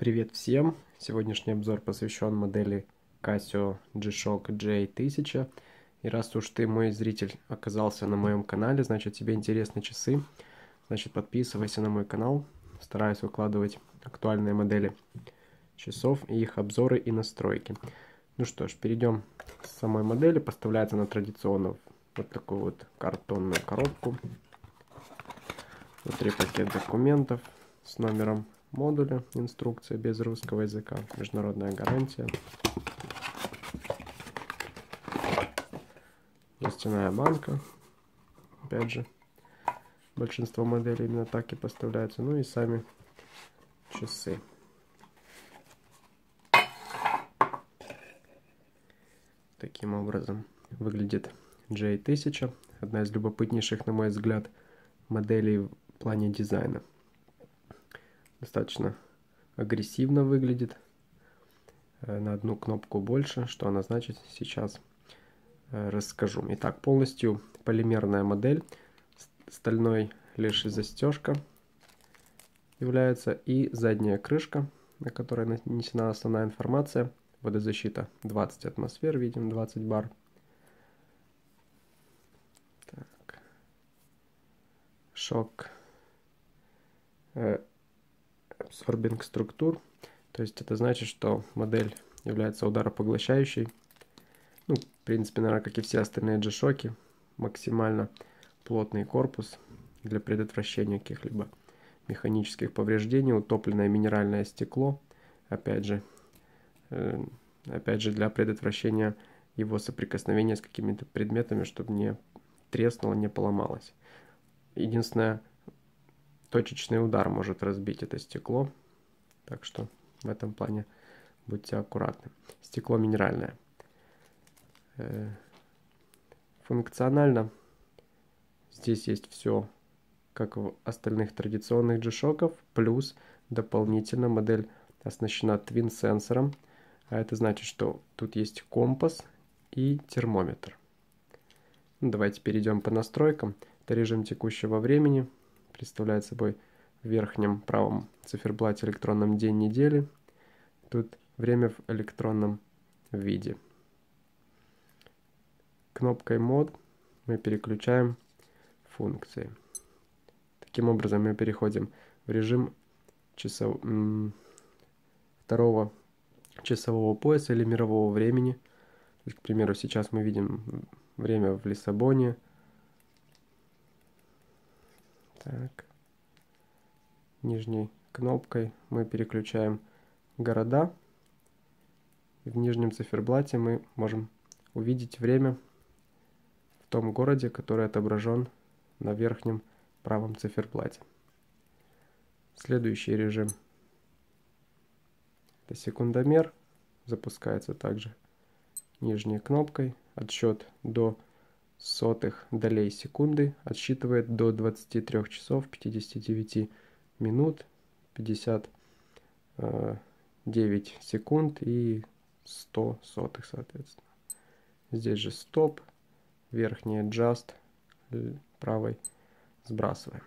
Привет всем! Сегодняшний обзор посвящен модели Casio G-Shock J1000. И раз уж ты, мой зритель, оказался на моем канале, значит тебе интересны часы, значит подписывайся на мой канал. Стараюсь выкладывать актуальные модели часов и их обзоры и настройки. Ну что ж, перейдем к самой модели. Поставляется она традиционно вот такую вот картонную коробку. Внутри пакет документов с номером модуля, инструкция без русского языка, международная гарантия. Жестяная банка, опять же, большинство моделей именно так и поставляются. Ну и сами часы. Таким образом выглядит J1000, одна из любопытнейших, на мой взгляд, моделей в плане дизайна достаточно агрессивно выглядит. Э, на одну кнопку больше. Что она значит, сейчас э, расскажу. Итак, полностью полимерная модель. Стальной лишь застежка является. И задняя крышка, на которой нанесена основная информация. Водозащита 20 атмосфер, видим 20 бар. Так. Шок э, absorbing структур. То есть это значит, что модель является ударопоглощающей. Ну, в принципе, наверное, как и все остальные G-шоки, максимально плотный корпус для предотвращения каких-либо механических повреждений, утопленное минеральное стекло, опять же, э, опять же для предотвращения его соприкосновения с какими-то предметами, чтобы не треснуло, не поломалось. Единственное, точечный удар может разбить это стекло. Так что в этом плане будьте аккуратны. Стекло минеральное. Э, функционально здесь есть все, как в остальных традиционных G-Shock'ов, плюс дополнительно модель оснащена Twin сенсором, а это значит, что тут есть компас и термометр. Ну, давайте перейдем по настройкам. Это режим текущего времени – представляет собой в верхнем правом циферблате электронном день недели. Тут время в электронном виде. Кнопкой мод мы переключаем функции. Таким образом мы переходим в режим часов... второго часового пояса или мирового времени. к примеру, сейчас мы видим время в Лиссабоне – так. Нижней кнопкой мы переключаем города. В нижнем циферблате мы можем увидеть время в том городе, который отображен на верхнем правом циферблате. Следующий режим это секундомер. Запускается также нижней кнопкой. Отсчет до сотых долей секунды отсчитывает до 23 часов 59 минут 59 секунд и 100 сотых соответственно. Здесь же стоп, верхний adjust, правой сбрасываем.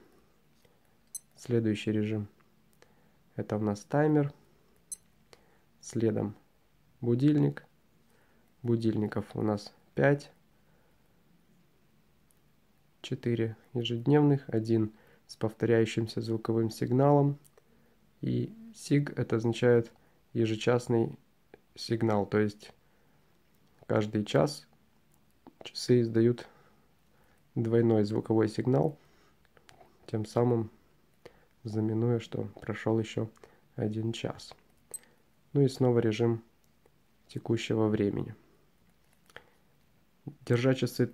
Следующий режим это у нас таймер, следом будильник. Будильников у нас 5 4 ежедневных, один с повторяющимся звуковым сигналом. И SIG это означает ежечасный сигнал, то есть каждый час часы издают двойной звуковой сигнал, тем самым знаменуя, что прошел еще один час. Ну и снова режим текущего времени. Держа часы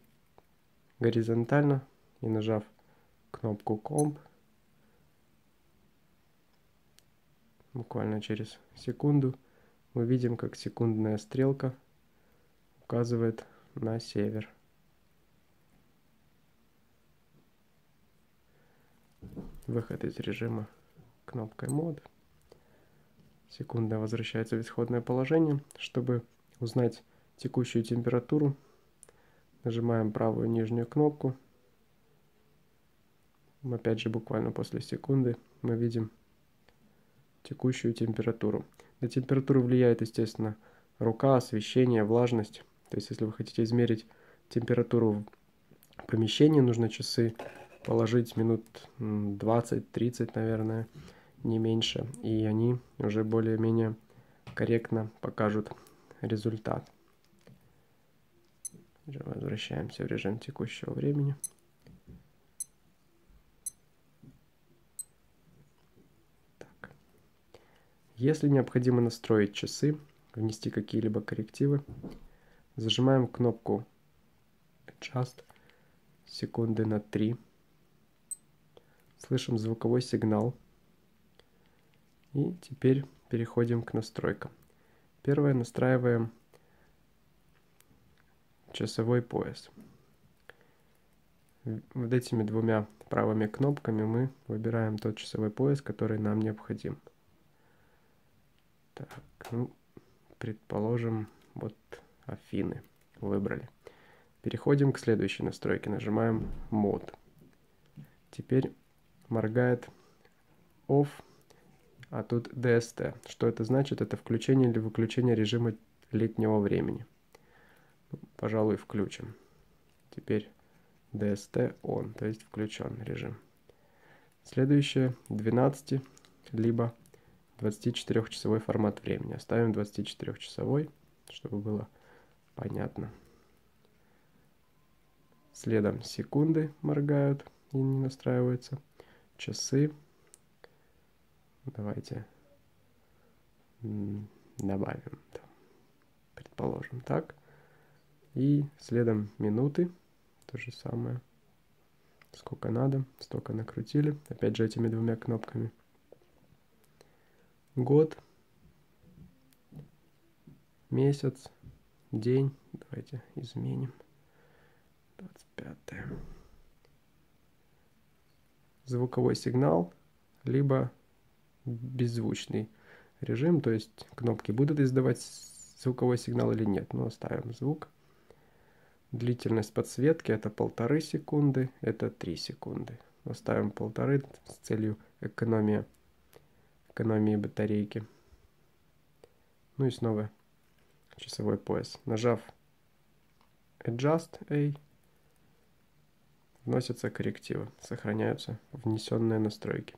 горизонтально и нажав кнопку Comp, буквально через секунду мы видим, как секундная стрелка указывает на север. Выход из режима кнопкой мод. Секунда возвращается в исходное положение. Чтобы узнать текущую температуру, Нажимаем правую нижнюю кнопку. Опять же, буквально после секунды мы видим текущую температуру. На температуру влияет, естественно, рука, освещение, влажность. То есть, если вы хотите измерить температуру в помещении, нужно часы положить минут 20-30, наверное, не меньше. И они уже более-менее корректно покажут результат. Возвращаемся в режим текущего времени. Так. Если необходимо настроить часы, внести какие-либо коррективы, зажимаем кнопку Adjust секунды на 3. Слышим звуковой сигнал. И теперь переходим к настройкам. Первое настраиваем часовой пояс. Вот этими двумя правыми кнопками мы выбираем тот часовой пояс, который нам необходим. Так, ну, предположим, вот Афины выбрали. Переходим к следующей настройке. Нажимаем мод. Теперь моргает off, а тут DST. Что это значит? Это включение или выключение режима летнего времени. Пожалуй, включим. Теперь DST on, то есть включен режим. Следующее 12 либо 24-часовой формат времени. Оставим 24-часовой, чтобы было понятно. Следом секунды моргают и не настраиваются. Часы. Давайте добавим, предположим так. И следом минуты, то же самое. Сколько надо, столько накрутили. Опять же этими двумя кнопками. Год, месяц, день. Давайте изменим. 25. Звуковой сигнал, либо беззвучный режим, то есть кнопки будут издавать звуковой сигнал или нет. Но оставим звук. Длительность подсветки это полторы секунды, это 3 секунды. Оставим полторы с целью экономии, экономии батарейки. Ну и снова часовой пояс. Нажав Adjust A, вносятся коррективы, сохраняются внесенные настройки.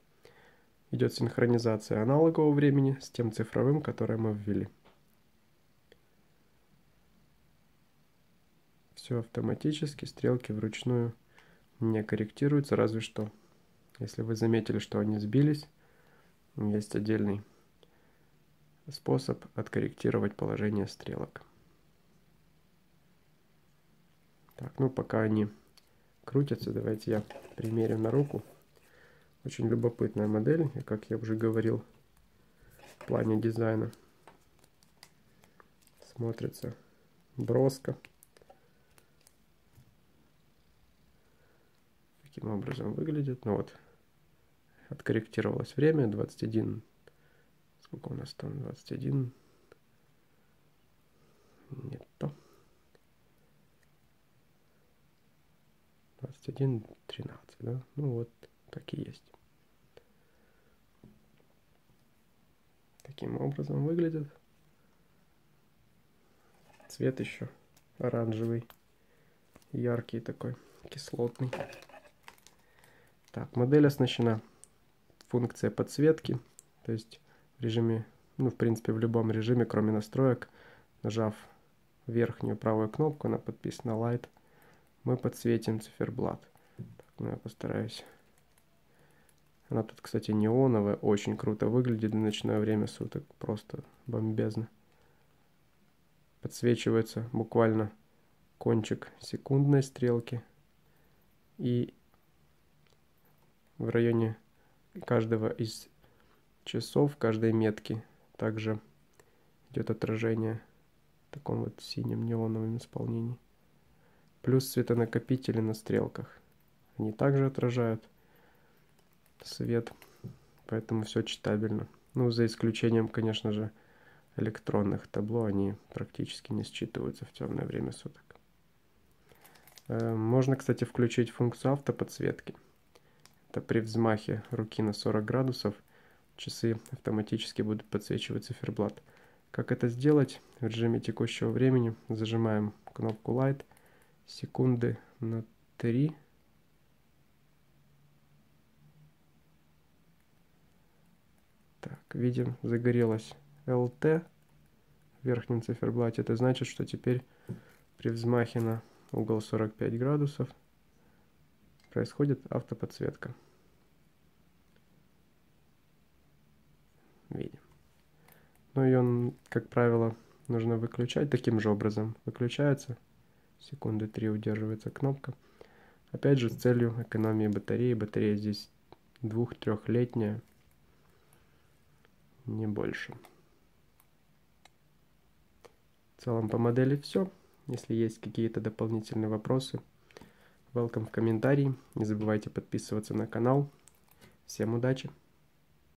Идет синхронизация аналогового времени с тем цифровым, которое мы ввели. Все автоматически, стрелки вручную не корректируются, разве что, если вы заметили, что они сбились, есть отдельный способ откорректировать положение стрелок. Так, ну пока они крутятся, давайте я примерю на руку. Очень любопытная модель, и как я уже говорил, в плане дизайна смотрится броско. Таким образом выглядит. Ну вот, откорректировалось время, 21, сколько у нас там, 21, нет то. 21, 13, да? Ну вот, так и есть. Таким образом выглядит. Цвет еще оранжевый, яркий такой, кислотный. Так, модель оснащена функцией подсветки, то есть в режиме, ну, в принципе, в любом режиме, кроме настроек, нажав верхнюю правую кнопку, она подписана Light, мы подсветим циферблат. Так, ну, я постараюсь. Она тут, кстати, неоновая, очень круто выглядит на ночное время суток, просто бомбезно. Подсвечивается буквально кончик секундной стрелки и в районе каждого из часов, каждой метки также идет отражение в таком вот синем неоновом исполнении. Плюс светонакопители на стрелках. Они также отражают свет, поэтому все читабельно. Ну, за исключением, конечно же, электронных табло, они практически не считываются в темное время суток. Э, можно, кстати, включить функцию автоподсветки. Это при взмахе руки на 40 градусов часы автоматически будут подсвечивать циферблат. Как это сделать? В режиме текущего времени зажимаем кнопку Light секунды на 3. Так, видим, загорелась LT в верхнем циферблате. Это значит, что теперь при взмахе на угол 45 градусов происходит автоподсветка. Видим. Ну и он, как правило, нужно выключать таким же образом. Выключается, секунды 3 удерживается кнопка. Опять же, с целью экономии батареи. Батарея здесь двух-трехлетняя, не больше. В целом по модели все. Если есть какие-то дополнительные вопросы, welcome в комментарии. Не забывайте подписываться на канал. Всем удачи!